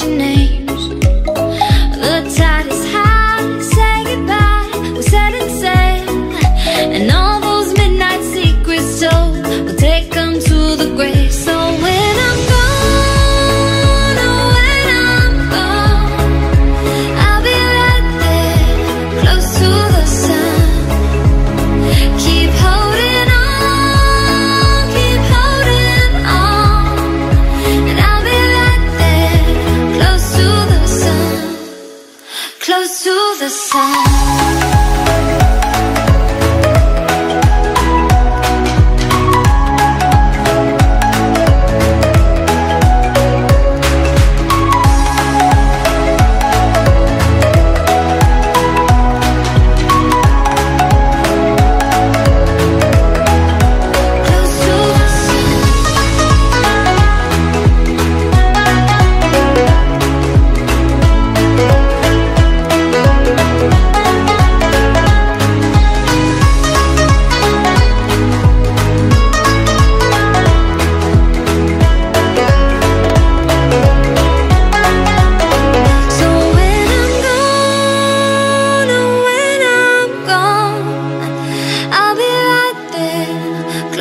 your names. the sun.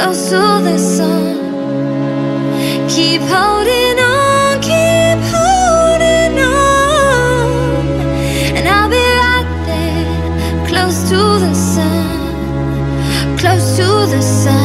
close to the sun. Keep holding on, keep holding on. And I'll be right there, close to the sun, close to the sun.